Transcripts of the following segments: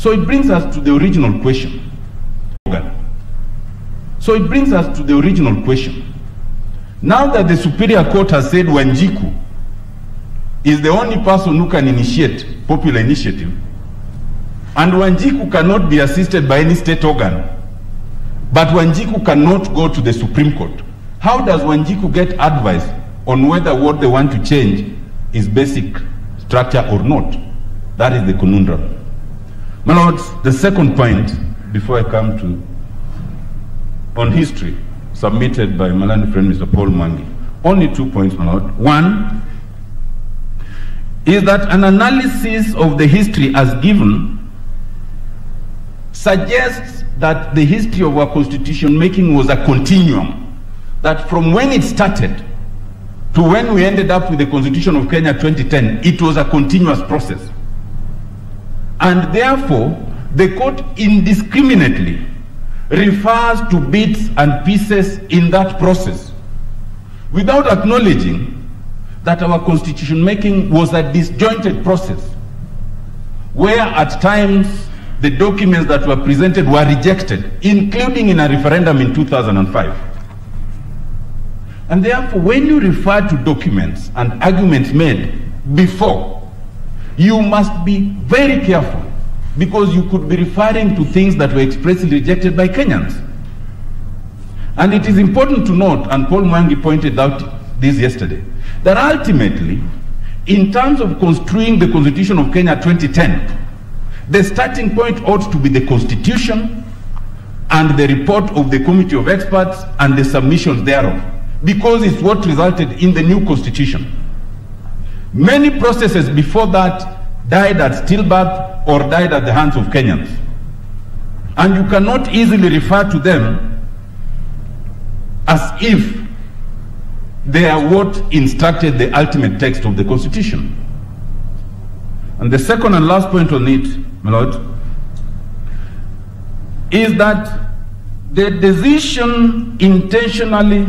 So it brings us to the original question. So it brings us to the original question. Now that the Superior Court has said Wanjiku is the only person who can initiate popular initiative, and Wanjiku cannot be assisted by any state organ, but Wanjiku cannot go to the Supreme Court. How does Wanjiku get advice on whether what they want to change is basic structure or not? That is the conundrum. My lords, the second point, before I come to on history, submitted by my learned friend Mr. Paul Mwangi. Only two points, my lord. One is that an analysis of the history as given suggests that the history of our constitution making was a continuum. That from when it started to when we ended up with the Constitution of Kenya 2010, it was a continuous process. And therefore, the court indiscriminately refers to bits and pieces in that process without acknowledging that our constitution making was a disjointed process where at times the documents that were presented were rejected, including in a referendum in 2005. And therefore, when you refer to documents and arguments made before, you must be very careful because you could be referring to things that were expressly rejected by Kenyans. And it is important to note, and Paul Mwangi pointed out this yesterday, that ultimately, in terms of construing the Constitution of Kenya 2010, the starting point ought to be the Constitution and the report of the Committee of Experts and the submissions thereof, because it's what resulted in the new Constitution. Many processes before that died at stillbirth or died at the hands of Kenyans. And you cannot easily refer to them as if they are what instructed the ultimate text of the Constitution. And the second and last point on it, my Lord, is that the decision intentionally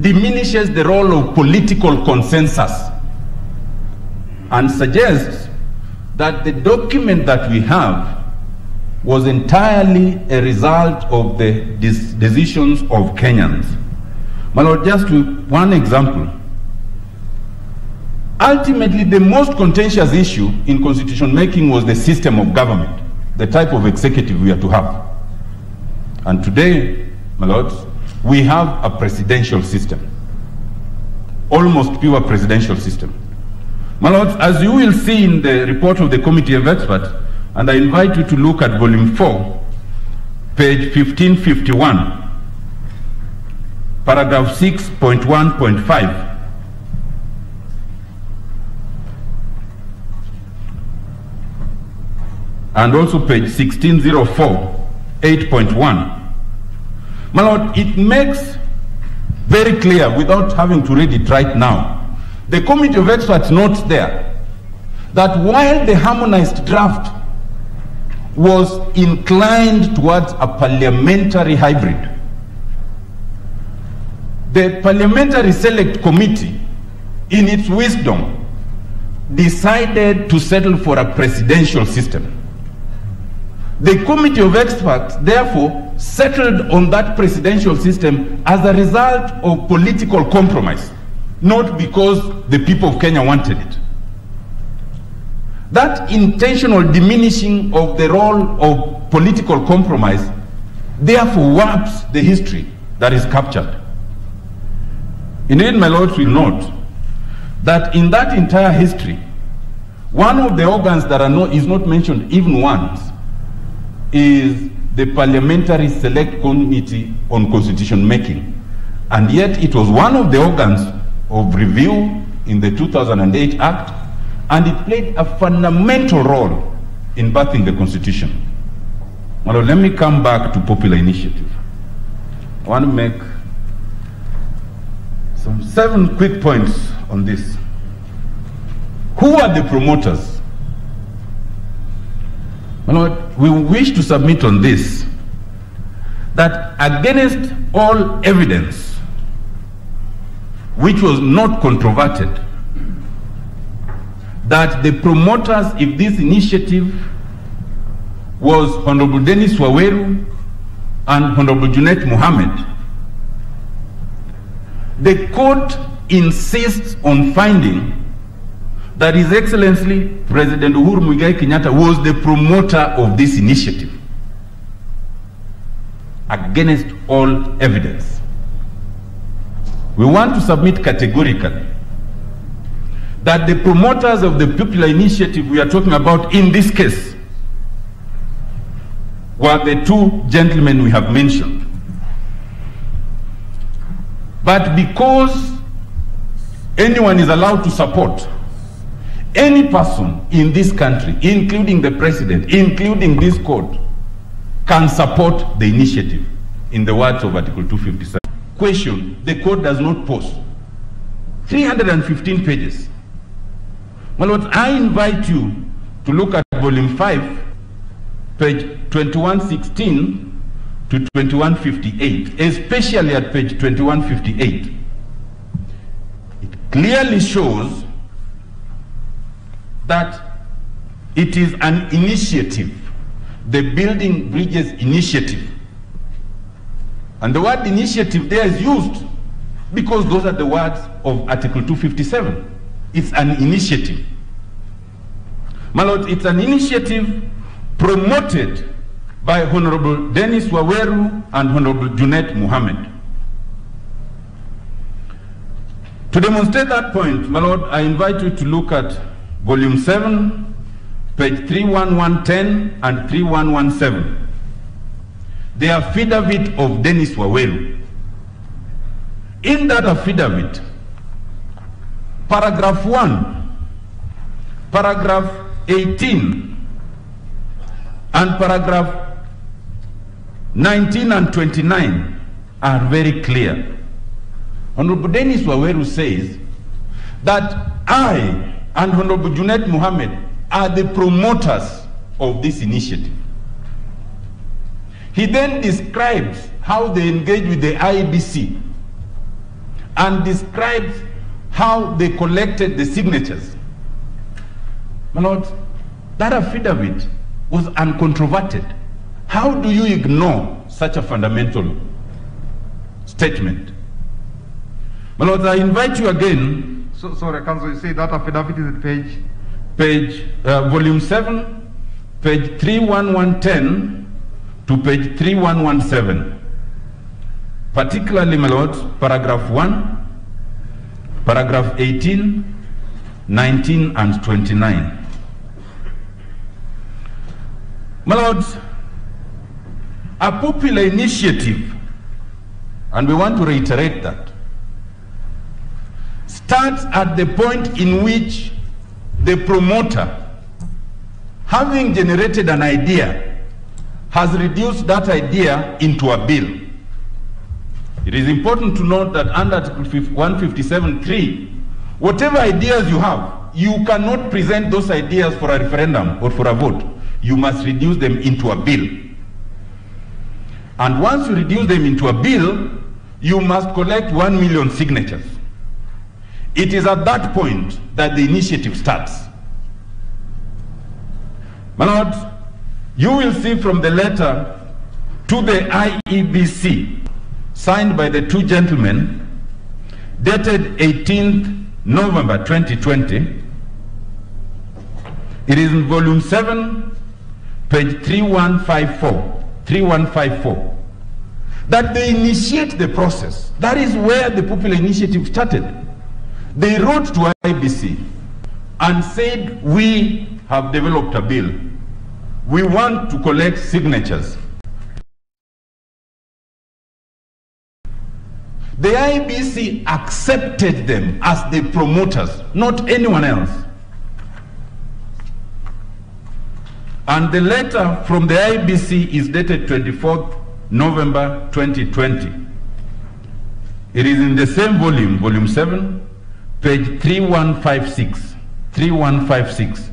diminishes the role of political consensus and suggests that the document that we have was entirely a result of the decisions of Kenyans. My Lord, just one example. Ultimately, the most contentious issue in constitution making was the system of government, the type of executive we are to have. And today, my lords, we have a presidential system, almost pure presidential system. My lords, as you will see in the report of the Committee of Experts, and I invite you to look at volume 4, page 1551, paragraph 6.1.5. And also page 1604, 8.1. My Lord, it makes very clear without having to read it right now the committee of experts notes there that while the harmonized draft was inclined towards a parliamentary hybrid, the Parliamentary Select Committee, in its wisdom, decided to settle for a presidential system. The Committee of Experts, therefore, settled on that presidential system as a result of political compromise not because the people of Kenya wanted it. That intentional diminishing of the role of political compromise therefore warps the history that is captured. Indeed, my lords will note that in that entire history, one of the organs that not, is not mentioned even once is the Parliamentary Select Committee on Constitution Making. And yet it was one of the organs of review in the 2008 Act, and it played a fundamental role in birthing the Constitution. Now, let me come back to popular initiative. I want to make some seven quick points on this. Who are the promoters? Lord, we wish to submit on this that against all evidence, which was not controverted, that the promoters, if this initiative was Honorable Dennis Waweru and Honorable Junet Mohammed. The court insists on finding that His Excellency President Uhuru Muigai Kenyatta was the promoter of this initiative against all evidence. We want to submit categorically that the promoters of the popular initiative we are talking about in this case were the two gentlemen we have mentioned. But because anyone is allowed to support any person in this country, including the president, including this court, can support the initiative, in the words of Article 257. Question the court does not pose. 315 pages. Well, what I invite you to look at volume 5, page 2116 to 2158, especially at page 2158. It clearly shows that it is an initiative, the Building Bridges Initiative. And the word initiative there is used because those are the words of Article 257. It's an initiative. My Lord, it's an initiative promoted by Honorable Dennis Waweru and Honorable Junet Mohammed. To demonstrate that point, my Lord, I invite you to look at volume 7, page 31110 and 3117. The affidavit of Dennis Waweru. In that affidavit, paragraph 1, paragraph 18, and paragraph 19 and 29 are very clear. Honorable Dennis Waweru says that I and Honorable Junet Mohammed are the promoters of this initiative. He then describes how they engage with the IEBC and describes how they collected the signatures. My Lord, that affidavit was uncontroverted. How do you ignore such a fundamental statement? My Lord, I invite you again, So, sorry, Counsel, you say that affidavit is at page, page, uh, volume 7, page 31110 to page 3117. Particularly, my Lord, paragraph 1, paragraph 18, 19, and 29. My Lord, a popular initiative, and we want to reiterate that, starts at the point in which the promoter, having generated an idea, has reduced that idea into a bill. It is important to note that under Article 157.3, whatever ideas you have, you cannot present those ideas for a referendum or for a vote. You must reduce them into a bill. And once you reduce them into a bill, you must collect 1 million signatures. It is at that point that the initiative starts. My Lord, you will see from the letter to the IEBC signed by the two gentlemen dated 18th November 2020. It is in volume 7, page 3154. 3154. That they initiate the process. That is where the Popular Initiative started. They wrote to IEBC and said, We have developed a bill. We want to collect signatures. The IEBC accepted them as the promoters, not anyone else. And the letter from the IEBC is dated 24th November 2020. It is in the same volume, volume 7, page 3156. 3156.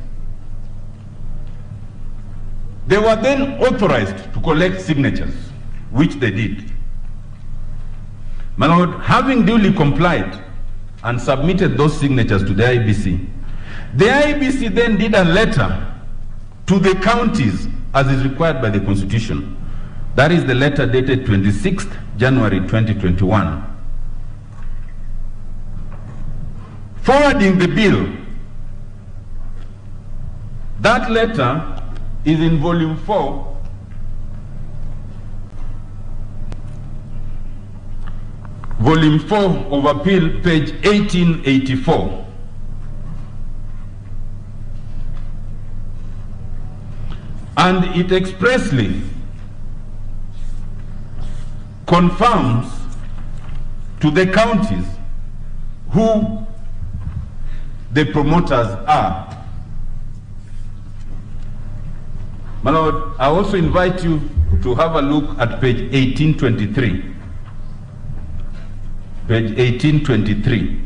They were then authorized to collect signatures, which they did. My Lord, having duly complied and submitted those signatures to the IEBC, the IEBC then did a letter to the counties as is required by the Constitution. That is the letter dated 26th January 2021. Forwarding the bill, that letter is in volume 4 volume 4 of appeal, page 1884. And it expressly confirms to the counties who the promoters are. My Lord, I also invite you to have a look at page 1823 page 1823.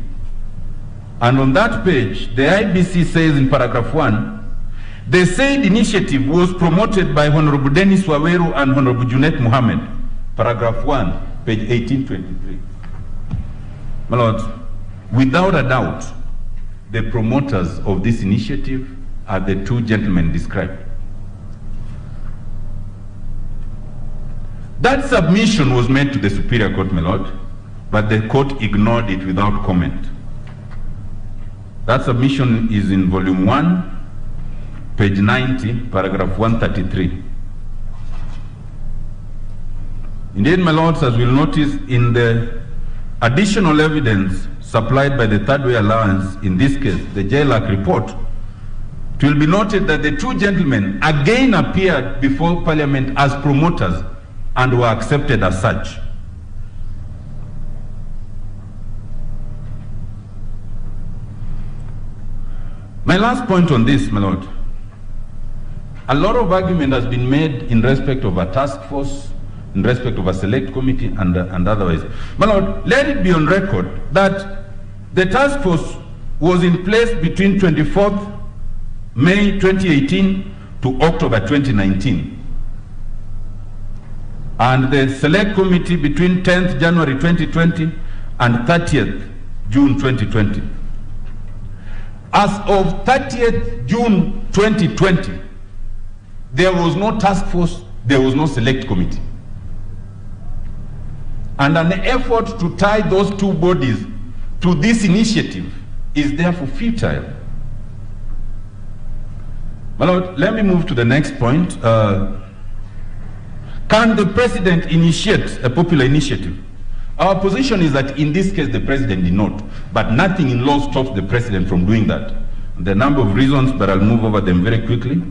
And on that page, the IEBC says in paragraph 1, the said initiative was promoted by Honorable Dennis Waweru and Honorable Junet Mohammed. Paragraph 1, page 1823. My Lord, without a doubt, the promoters of this initiative are the two gentlemen described. That submission was made to the Superior Court, my Lord but the court ignored it without comment. That submission is in volume 1, page 90, paragraph 133. Indeed, my lords, as we'll notice in the additional evidence supplied by the Third Way Alliance, in this case, the JLAC report, it will be noted that the two gentlemen again appeared before Parliament as promoters and were accepted as such. My last point on this, my lord. A lot of argument has been made in respect of a task force, in respect of a select committee, and, and otherwise. My lord, let it be on record that the task force was in place between 24th May 2018 to October 2019. And the select committee between 10th January 2020 and 30th June 2020. As of 30th June 2020, there was no task force, there was no select committee. And an effort to tie those two bodies to this initiative is therefore futile. My Lord, let me move to the next point. Uh, can the president initiate a popular initiative? Our position is that in this case the president did not, but nothing in law stops the president from doing that. There are a number of reasons, but I'll move over them very quickly.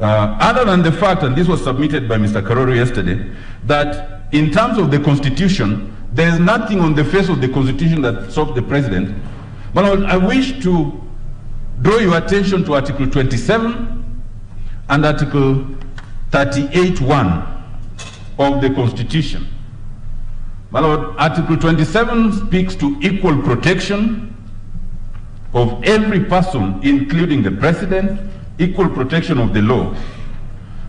Uh, other than the fact, and this was submitted by Mr. Karoro yesterday, that in terms of the Constitution, there is nothing on the face of the Constitution that stops the president. But I wish to draw your attention to Article 27 and Article 38.1 of the Constitution. My Lord, Article 27 speaks to equal protection of every person, including the president, equal protection of the law.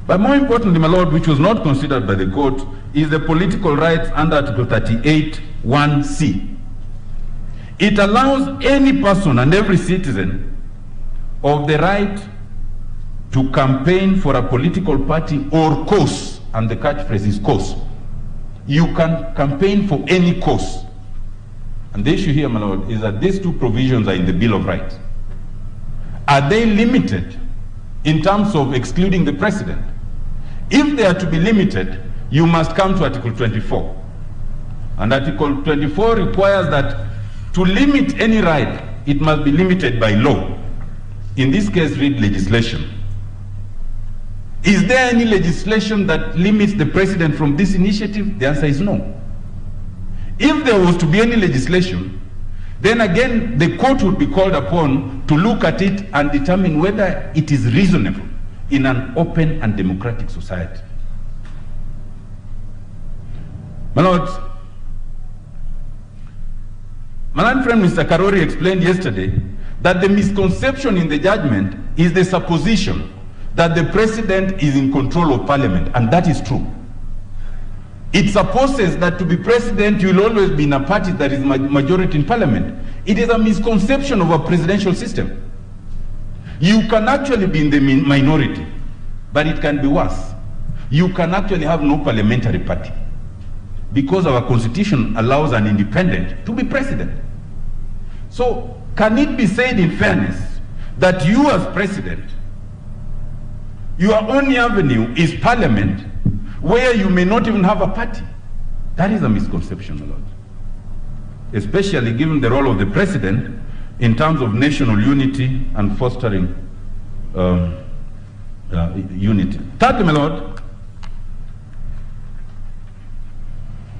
But more importantly, my Lord, which was not considered by the court, is the political rights under Article 38, 1c. It allows any person and every citizen of the right to campaign for a political party or cause, and the catchphrase is cause you can campaign for any cause. And the issue here, my lord, is that these two provisions are in the Bill of Rights. Are they limited in terms of excluding the president? If they are to be limited, you must come to Article 24. And Article 24 requires that to limit any right, it must be limited by law. In this case, read legislation. Is there any legislation that limits the president from this initiative? The answer is no. If there was to be any legislation, then again the court would be called upon to look at it and determine whether it is reasonable in an open and democratic society. My Lord, my land friend Mr. Karori explained yesterday that the misconception in the judgment is the supposition that the president is in control of parliament, and that is true. It supposes that to be president, you will always be in a party that is majority in parliament. It is a misconception of a presidential system. You can actually be in the minority But it can be worse. You can actually have no parliamentary party because our constitution allows an independent to be president. So, can it be said in fairness that you, as president, your only avenue is parliament where you may not even have a party? That is a misconception, my lord. Especially given the role of the president in terms of national unity and fostering um, uh, unity. Third, my lord,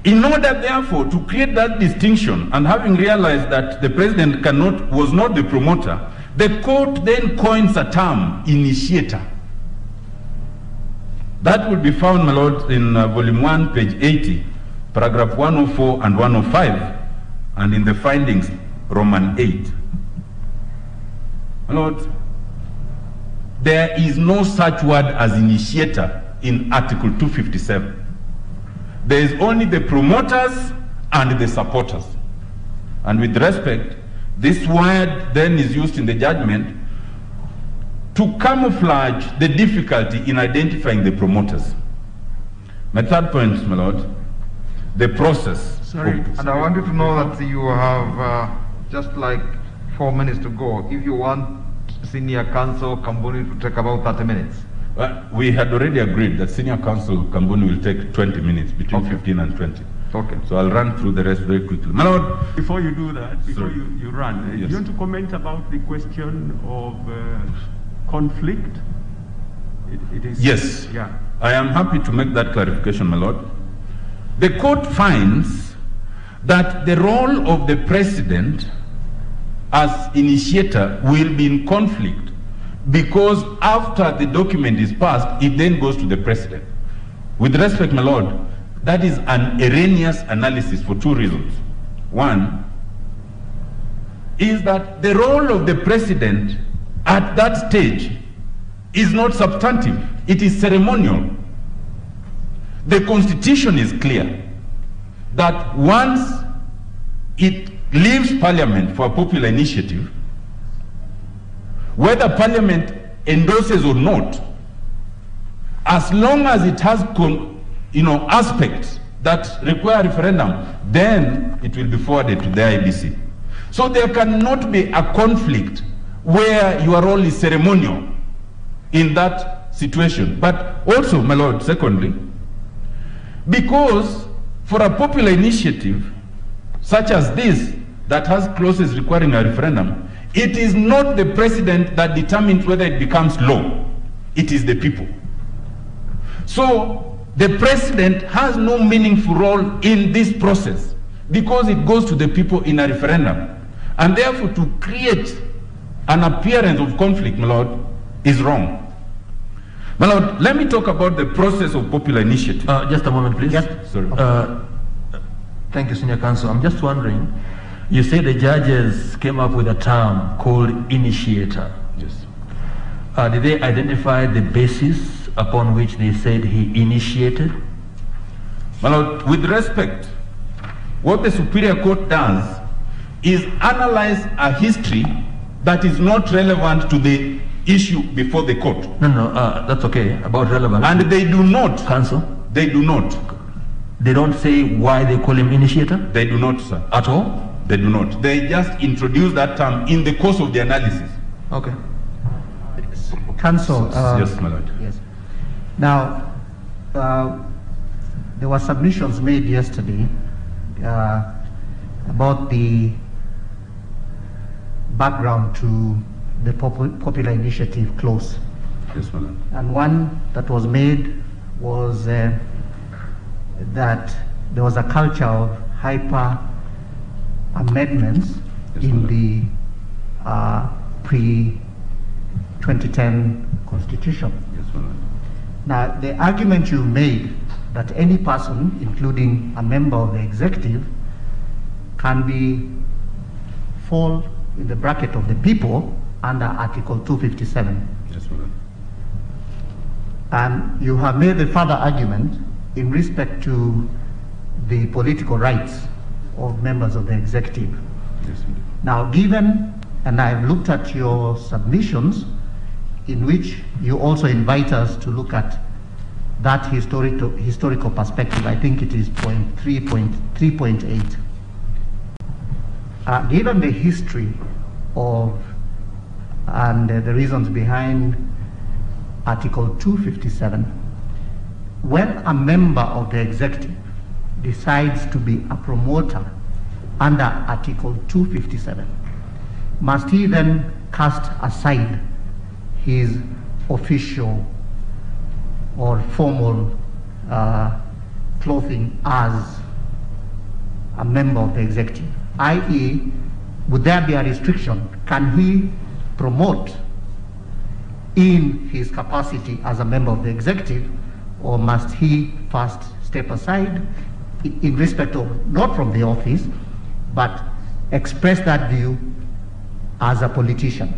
in order therefore to create that distinction and having realized that the president cannot, was not the promoter, the court then coins a term, initiator. That will be found, my lord, in uh, volume 1, page 80, paragraph 104 and 105, and in the findings, Roman 8. My lord, there is no such word as initiator in Article 257. There is only the promoters and the supporters. And with respect, this word then is used in the judgment to camouflage the difficulty in identifying the promoters. My third point, my lord, the process. Sorry, of- and I want you to know that you have uh, just like four minutes to go. If you want senior counsel Kambuni to take about 30 minutes. Well, we had already agreed that senior counsel Kambuni will take 20 minutes, between Okay. 15 and 20. Okay. So I'll run through the rest very quickly. My lord, Before you do that, before Sorry. you, you run, uh, Yes. do you want to comment about the question of uh, conflict? It, it is. Yes. Yeah. I am happy to make that clarification, my lord. The court finds that the role of the president as initiator will be in conflict because after the document is passed, it then goes to the president. With respect, my lord, that is an erroneous analysis for two reasons. One is that the role of the president at that stage is not substantive, it is ceremonial. The constitution is clear that once it leaves parliament for a popular initiative, whether parliament endorses or not, as long as it has con- you know, aspects that require referendum, then it will be forwarded to the IEBC. So there cannot be a conflict where your role is ceremonial in that situation. But also, my lord, secondly, because for a popular initiative such as this that has clauses requiring a referendum, it is not the president that determines whether it becomes law. It is the people. So the president has no meaningful role in this process because it goes to the people in a referendum. And therefore, to create an appearance of conflict, my lord, is wrong. My lord, let me talk about the process of popular initiative. Uh, just a moment, please. Yes, sorry. Uh, thank you, Senior Counsel. I'm just wondering, you say the judges came up with a term called initiator. Yes. Uh, did they identify the basis upon which they said he initiated? My lord, with respect, what the Superior Court does is analyze a history that is not relevant to the issue before the court. No, no, uh, that's okay. About relevance. And they do not, Counsel, they do not, they don't say why they call him initiator they do not, sir. at all? They do not. They just introduce that term in the course of the analysis. Okay. Counsel. uh, yes, my lord. Yes. Now, uh, there were submissions made yesterday uh, about the background to the popu- popular initiative clause. Yes, lord. And one that was made was uh, that there was a culture of hyper amendments Yes, in the uh, pre 2010 constitution. Yes. Now, the argument you made that any person, including a member of the executive, can be fall in the bracket of the people under Article 257. Yes, lord. And you have made the further argument in respect to the political rights of members of the executive. Yes, indeed. Now, given, and I've looked at your submissions, in which you also invite us to look at that historical, historical perspective. I think it is point 3.3.8. Uh, given the history of and uh, the reasons behind Article 257, when a member of the executive decides to be a promoter under Article 257, must he then cast aside his official or formal uh, clothing as a member of the executive? I.e., would there be a restriction? Can he promote in his capacity as a member of the executive, or must he first step aside in respect of, not from the office, but express that view as a politician,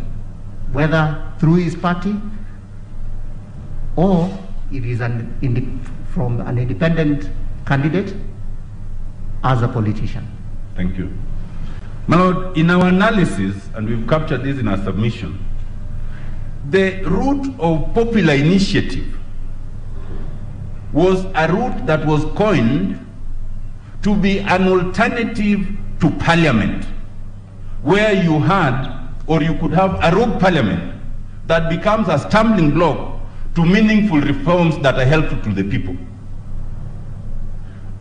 whether through his party or if he's an from an independent candidate as a politician? Thank you. My Lord, in our analysis, and we've captured this in our submission, the route of popular initiative was a route that was coined to be an alternative to parliament, where you had or you could have a rogue parliament that becomes a stumbling block to meaningful reforms that are helpful to the people.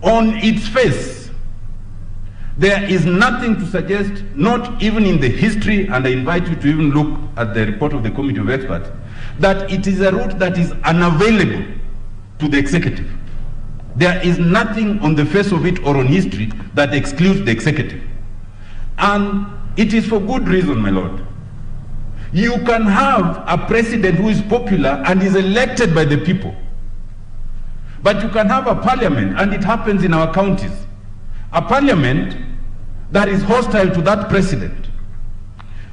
On its face, there is nothing to suggest, not even in the history, and I invite you to even look at the report of the Committee of Experts, that it is a route that is unavailable to the executive. There is nothing on the face of it or on history that excludes the executive. And it is for good reason, my lord. You can have a president who is popular and is elected by the people. But you can have a parliament, and it happens in our counties, a parliament that is hostile to that president.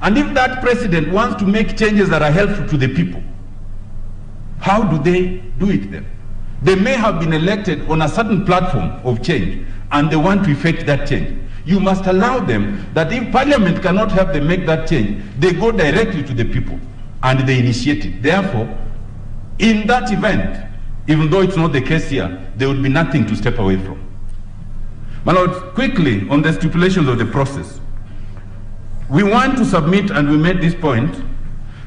And if that president wants to make changes that are helpful to the people, how do they do it then? They may have been elected on a certain platform of change, and they want to effect that change. You must allow them that if parliament cannot help them make that change, they go directly to the people and they initiate it. Therefore, in that event, even though it's not the case here, there would be nothing to step away from. My Lord, quickly on the stipulations of the process. We want to submit, and we made this point,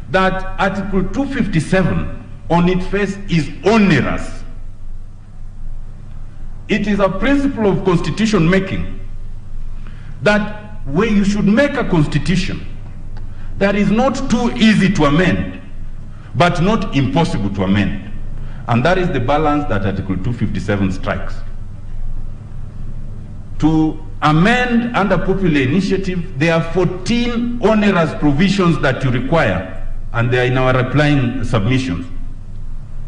that Article 257 on its face is onerous. It is a principle of constitution making that where you should make a constitution that is not too easy to amend, but not impossible to amend. And that is the balance that Article 257 strikes. To amend under popular initiative, there are 14 onerous provisions that you require, and they are in our replying submissions.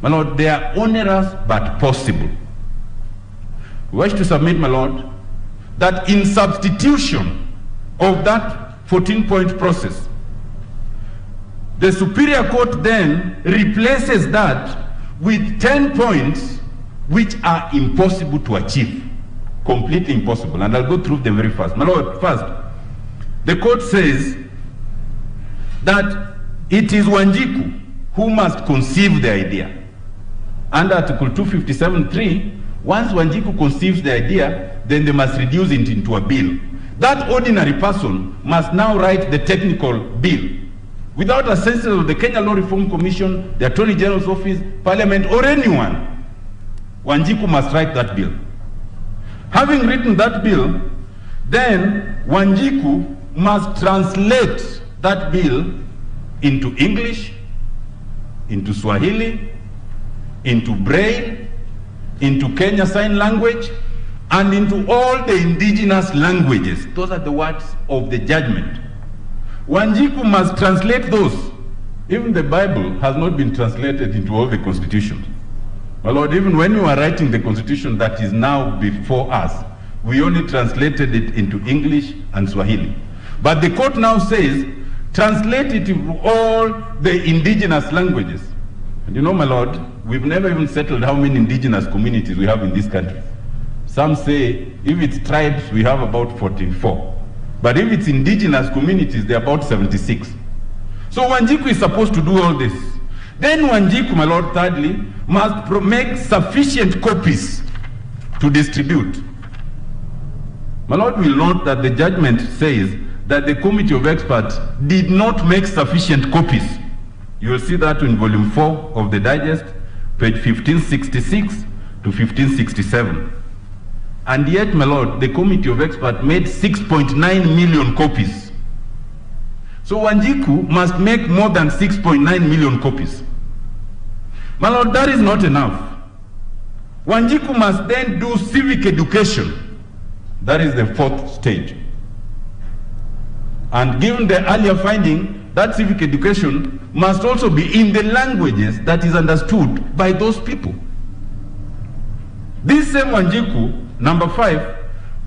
My Lord, they are onerous but possible. We wish to submit, my Lord, that in substitution of that 14 point process, the Superior Court then replaces that with 10 points which are impossible to achieve. Completely impossible. And I'll go through them very fast. My Lord, first, the court says that it is Wanjiku who must conceive the idea. Under Article 257.3, once Wanjiku conceives the idea, then they must reduce it into a bill. That ordinary person must now write the technical bill without assistance of the Kenya Law Reform Commission, the Attorney General's office, Parliament, or anyone. Wanjiku must write that bill. Having written that bill, then Wanjiku must translate that bill into English, into Swahili, into Braille, into Kenya Sign Language, and into all the indigenous languages. Those are the words of the judgment. Wanjiku must translate those. Even the Bible has not been translated into all the constitutions. My Lord, even when we were writing the constitution that is now before us, we only translated it into English and Swahili. But the court now says, translate it into all the indigenous languages. And you know, my Lord, we've never even settled how many indigenous communities we have in this country. Some say if it's tribes, we have about 44. But if it's indigenous communities, they're about 76. So Wanjiku is supposed to do all this. Then Wanjiku, my lord, thirdly, must pro- make sufficient copies to distribute. My lord will note that the judgment says that the committee of experts did not make sufficient copies. You will see that in volume 4 of the digest, page 1566 to 1567. And yet, my lord, the committee of experts made 6.9 million copies. So Wanjiku must make more than 6.9 million copies. My lord, that is not enough. Wanjiku must then do civic education. That is the fourth stage. And given the earlier finding, that civic education must also be in the languages that is understood by those people. This same Wanjiku, number five,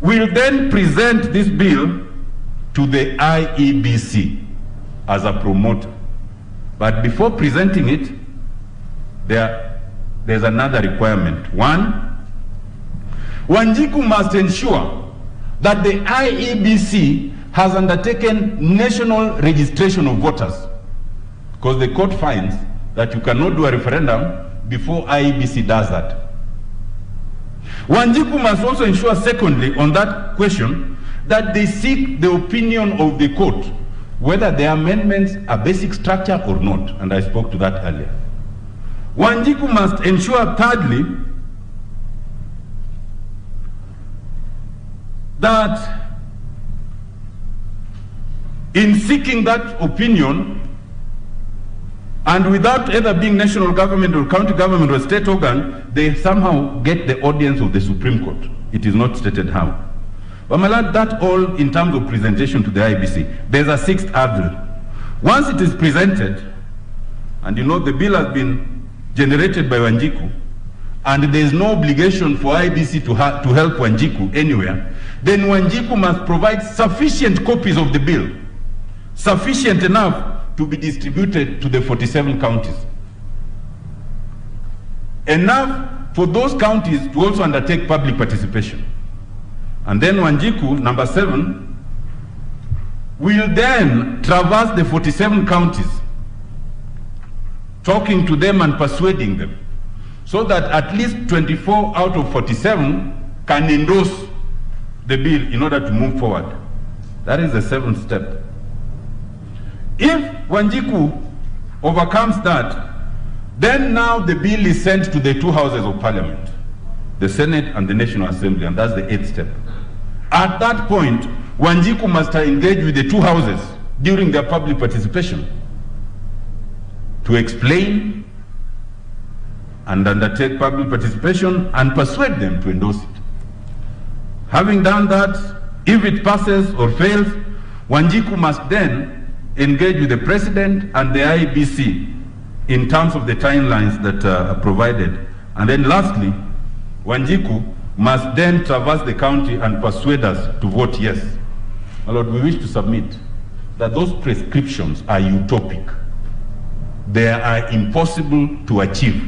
will then present this bill to the IEBC as a promoter. But before presenting it, there, there's another requirement. One, Wanjiku must ensure that the IEBC has undertaken national registration of voters. Because the court finds that you cannot do a referendum before IEBC does that. Wanjiku must also ensure, secondly, on that question, that they seek the opinion of the court whether the amendments are basic structure or not. And I spoke to that earlier. Wanjiku must ensure, thirdly, that in seeking that opinion, and without either being national government or county government or state organ, they somehow get the audience of the Supreme Court. It is not stated how. But my lord, that all in terms of presentation to the IEBC. There's a sixth hurdle. Once it is presented, and you know the bill has been generated by Wanjiku, and there is no obligation for IBC to, ha- to help Wanjiku anywhere, then Wanjiku must provide sufficient copies of the bill, sufficient enough to be distributed to the 47 counties. Enough for those counties to also undertake public participation. And then Wanjiku, number seven, will then traverse the 47 counties, talking to them and persuading them, so that at least 24 out of 47 can endorse the bill in order to move forward. That is the seventh step. If Wanjiku overcomes that, then now the bill is sent to the two houses of parliament, the Senate and the National Assembly, and that's the eighth step. At that point, Wanjiku must engage with the two houses during their public participation to explain and undertake public participation and persuade them to endorse it. Having done that, if it passes or fails, Wanjiku must then engage with the president and the IEBC in terms of the timelines that uh, are provided. And then lastly, Wanjiku must then traverse the county and persuade us to vote yes. My Lord, we wish to submit that those prescriptions are utopic. They are impossible to achieve.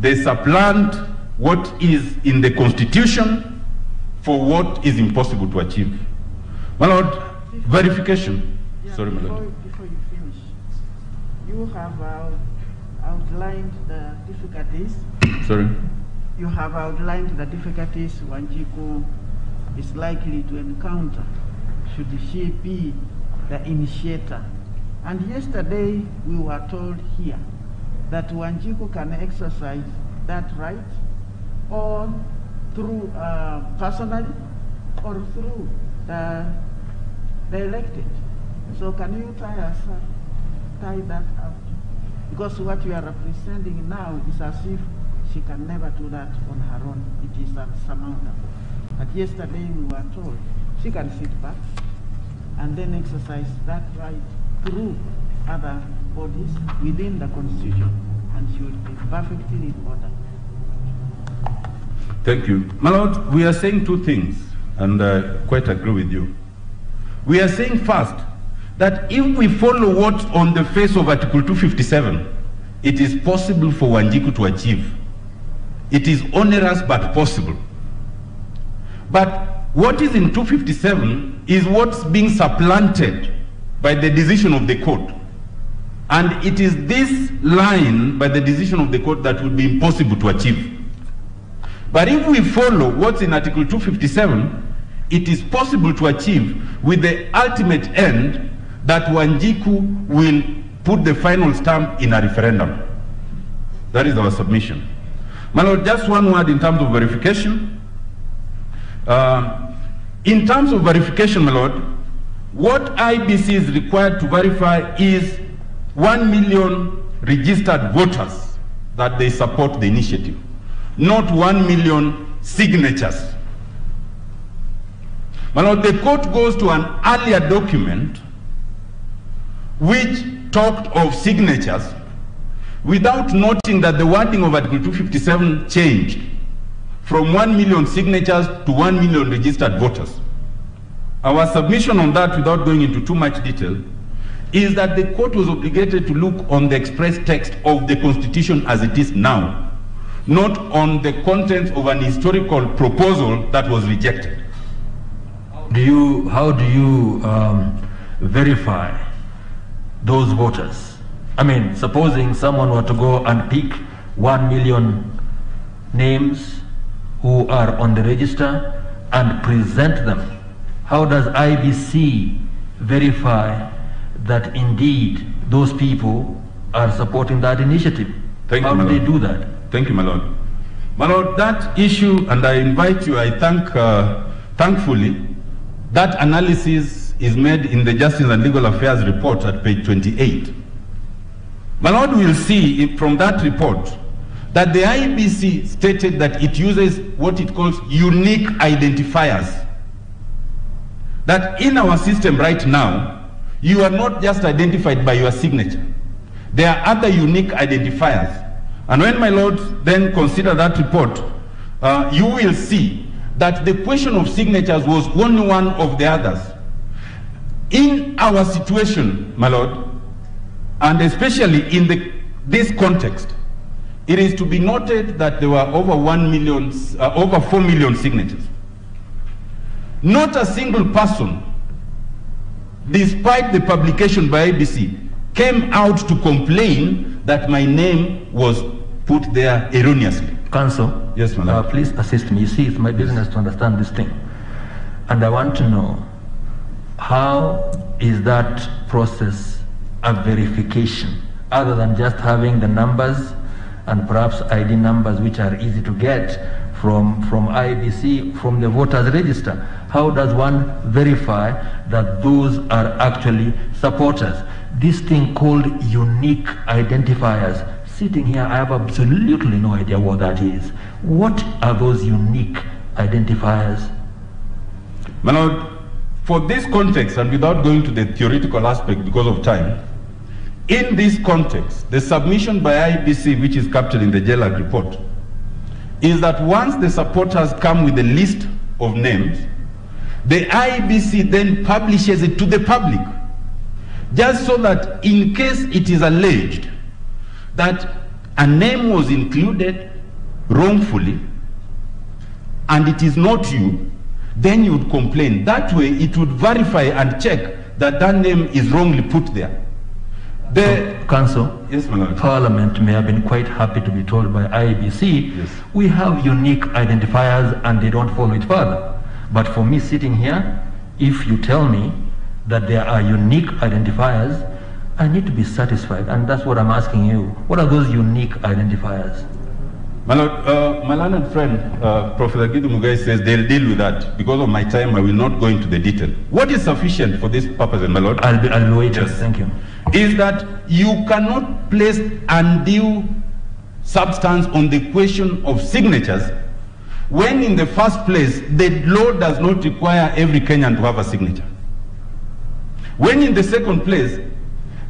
They supplant what is in the Constitution for what is impossible to achieve. My Lord, verification. Yeah, Sorry, my before, Lord. before you finish, you have out- outlined the difficulties. Sorry. You have outlined the difficulties Wanjiku is likely to encounter should she be the initiator. And yesterday we were told here that Wanjiku can exercise that right or through uh, personally or through the, the elected. So can you tie us uh, tie that out? Because what you are representing now is as if she can never do that on her own. It is unsurmountable. But yesterday we were told she can sit back and then exercise that right through other bodies within the constitution and should be perfectly in order. Thank you. My Lord, we are saying two things, and I quite agree with you. We are saying first that if we follow what's on the face of Article 257, it is possible for Wanjiku to achieve. It is onerous but possible. But what is in 257 is what's being supplanted by the decision of the court. And it is this line by the decision of the court that would be impossible to achieve. But if we follow what's in Article 257, it is possible to achieve with the ultimate end that Wanjiku will put the final stamp in a referendum. That is our submission. My Lord, just one word in terms of verification. Uh, in terms of verification, my Lord, what IEBC is required to verify is 1 million registered voters that they support the initiative, not 1 million signatures. Lord, the court goes to an earlier document which talked of signatures without noting that the wording of Article 257 changed from 1 million signatures to 1 million registered voters. Our submission on that, without going into too much detail, is that the court was obligated to look on the express text of the Constitution as it is now, not on the contents of an historical proposal that was rejected. Do you, how do you um, verify those voters? I mean, supposing someone were to go and pick one million names who are on the register and present them, how does IEBC verify that indeed those people are supporting that initiative? Thank how you, do they do that? Thank you, my lord. My lord, that issue, and I invite you, I thank, uh, thankfully, that analysis is made in the Justice and Legal Affairs report at page 28. My lord will see from that report that the IEBC stated that it uses what it calls unique identifiers. That in our system right now, you are not just identified by your signature. There are other unique identifiers. And when my lord then consider that report, uh, you will see that the question of signatures was only one of the others. In our situation, my lord, and especially in the, this context, it is to be noted that there were over one million, uh, over four million signatures. Not a single person, despite the publication by IEBC, came out to complain that my name was put there erroneously. Counsel? Yes, my Uh, please assist me. You see, it's my business to understand this thing. And I want to know how is that process a verification other than just having the numbers and perhaps ID numbers which are easy to get from, from IEBC, from the voters register? How does one verify that those are actually supporters? This thing called unique identifiers. Sitting here, I have absolutely no idea what that is. What are those unique identifiers? My lord, for this context, and without going to the theoretical aspect because of time, in this context, the submission by IEBC, which is captured in the JLAC report, is that once the supporters come with a list of names, the IEBC then publishes it to the public, just so that in case it is alleged that a name was included wrongfully and it is not you, then you would complain. That way, it would verify and check that that name is wrongly put there. The Counsel, yes. Parliament may have been quite happy to be told by IEBC, Yes. we have unique identifiers and they don't follow it further. But for me sitting here, if you tell me that there are unique identifiers, I need to be satisfied. And that's what I'm asking you. What are those unique identifiers? My lord, uh, my learned friend, uh, Professor Githu Muigai says they'll deal with that. Because of my time, I will not go into the detail. What is sufficient for this purpose, my lord? I'll be, I'll waiting. Yes. Thank you. is that you cannot place undue substance on the question of signatures when in the first place the law does not require every Kenyan to have a signature. When in the second place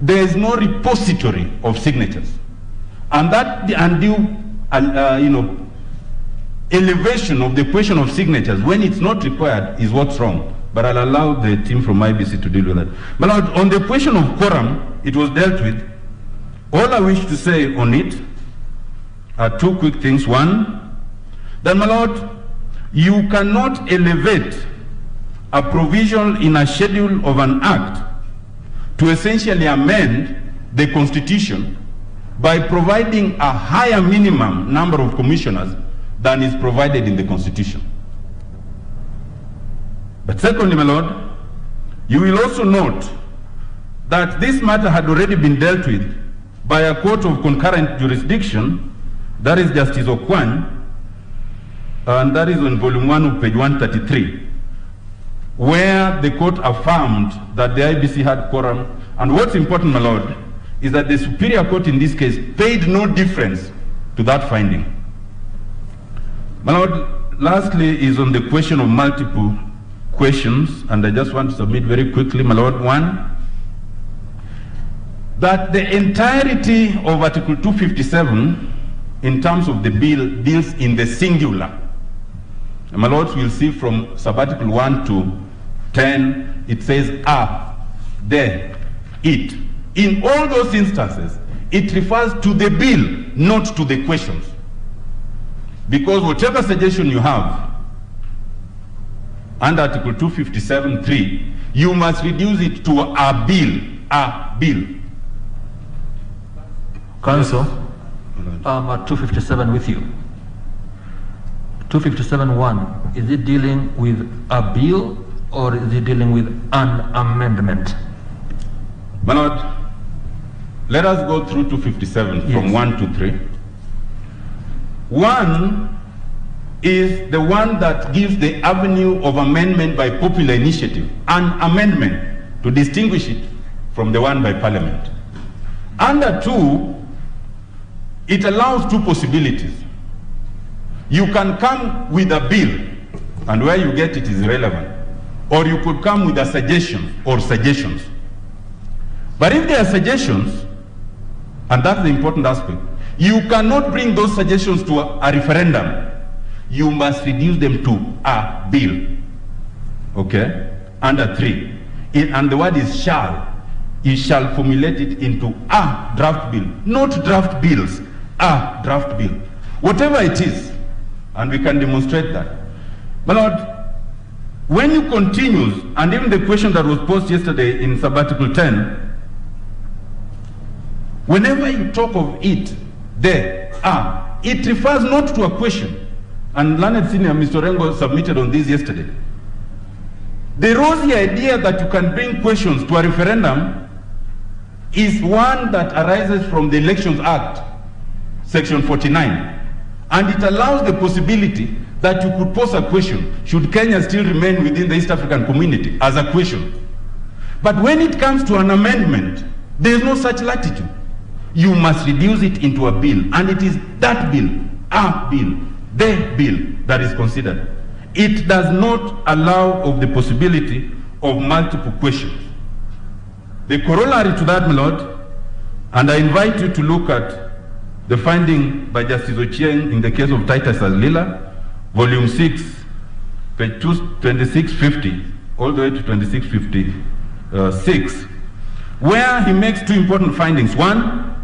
there is no repository of signatures. And that the undue uh, you know, elevation of the question of signatures when it's not required is what's wrong. But I'll allow the team from IEBC to deal with that. But on the question of quorum, it was dealt with. All I wish to say on it are two quick things. One, that my lord, you cannot elevate a provision in a schedule of an act to essentially amend the constitution by providing a higher minimum number of commissioners than is provided in the constitution. But secondly, my lord, you will also note that this matter had already been dealt with by a court of concurrent jurisdiction, that is Justice Okwan, Uh, and that is on volume 1 of page 133, where the court affirmed that the IEBC had quorum. And what's important, my lord, is that the Superior Court in this case paid no difference to that finding. My lord, lastly is on the question of multiple questions, and I just want to submit very quickly, my lord. One, that the entirety of Article 257 in terms of the bill deals in the singular. And my lords will see from sub-article 1 to 10, it says a, there, it. In all those instances, it refers to the bill, not to the questions. Because whatever suggestion you have under Article 257.3, you must reduce it to a bill, a bill. Counsel, I'm um, at uh, 257 with you. 257.1, is it dealing with a bill or is it dealing with an amendment? My lord, let us go through 257 from Yes. 1 to 3. 1 is the one that gives the avenue of amendment by popular initiative, an amendment to distinguish it from the one by parliament. Under 2, it allows two possibilities. You can come with a bill, and where you get it is irrelevant. Or you could come with a suggestion or suggestions. But if there are suggestions, and that's the important aspect, you cannot bring those suggestions to a, a referendum. You must reduce them to a bill. Okay? Under three. And the word is shall. You shall formulate it into a draft bill, not draft bills, a draft bill. Whatever it is, and we can demonstrate that. My Lord, when you continues, and even the question that was posed yesterday in sub-article 10, whenever you talk of it, there, ah, it refers not to a question. And learned senior Mr. Rengo submitted on this yesterday. The rosy idea that you can bring questions to a referendum is one that arises from the Elections Act, section 49. And it allows the possibility that you could pose a question, should Kenya still remain within the East African community, as a question. But when it comes to an amendment, there is no such latitude. You must reduce it into a bill, and it is that bill, a bill, the bill that is considered. It does not allow of the possibility of multiple questions. The corollary to that, my lord, and I invite you to look at the finding by Justice Ochieng in the case of Titus Alila, volume 6, page 2650, all the way to 2656, uh, where he makes two important findings. One,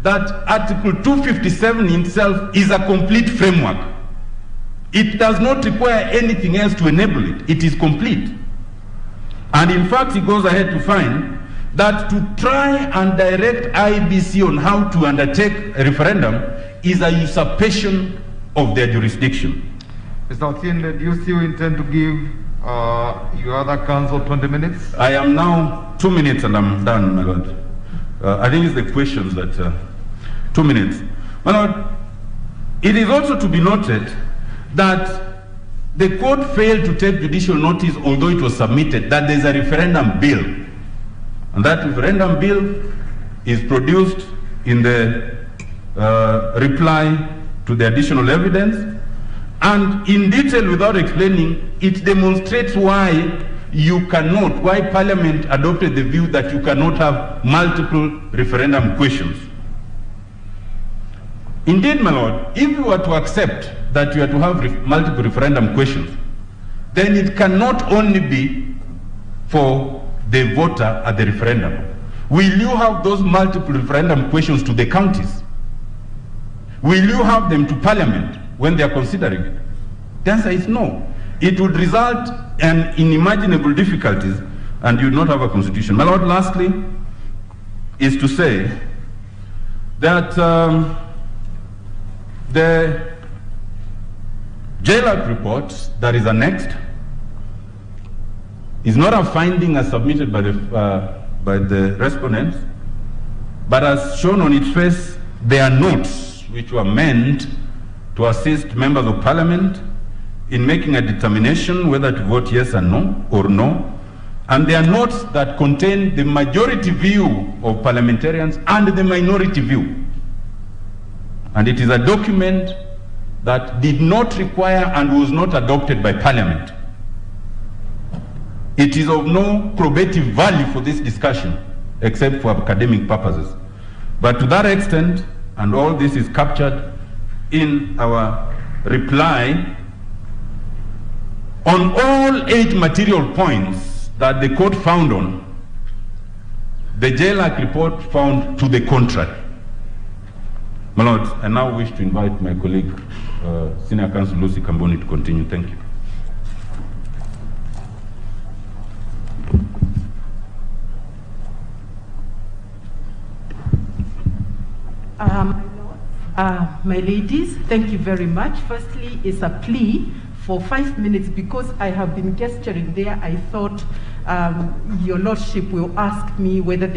that Article 257 itself is a complete framework. It does not require anything else to enable it. It is complete. And in fact, he goes ahead to find that to try and direct IEBC on how to undertake a referendum is a usurpation of their jurisdiction. Mr. Otiende, do you still intend to give uh, your other counsel 20 minutes? I am now two minutes and I'm done, my lord. Uh, I think it's the questions that. Uh, two minutes. My lord, it is also to be noted that the court failed to take judicial notice, although it was submitted, that there is a referendum bill. And that referendum bill is produced in the uh, reply to the additional evidence. And in detail, without explaining, it demonstrates why you cannot, why Parliament adopted the view that you cannot have multiple referendum questions. Indeed, my lord, if you were to accept that you are to have re- multiple referendum questions, then it cannot only be for the voter at the referendum. Will you have those multiple referendum questions to the counties? Will you have them to parliament when they are considering it? The answer is no. It would result in unimaginable difficulties and you would not have a constitution. My lord, lastly, is to say that um, the JLAC report that is annexed is not a finding as submitted by the, uh, by the respondents, but as shown on its face, they are notes which were meant to assist members of parliament in making a determination whether to vote yes or no or no. And they are notes that contain the majority view of parliamentarians and the minority view. And it is a document that did not require and was not adopted by parliament. It is of no probative value for this discussion, except for academic purposes. But to that extent, and all this is captured in our reply, on all eight material points that the court found on, the JLAC report found to the contrary. My Lord, I now wish to invite my colleague, uh, Senior Counsel Lucy Kambuni, to continue. Thank you. Um, uh, my ladies, thank you very much. Firstly, it's a plea for five minutes because I have been gesturing there. I thought um, your lordship will ask me whether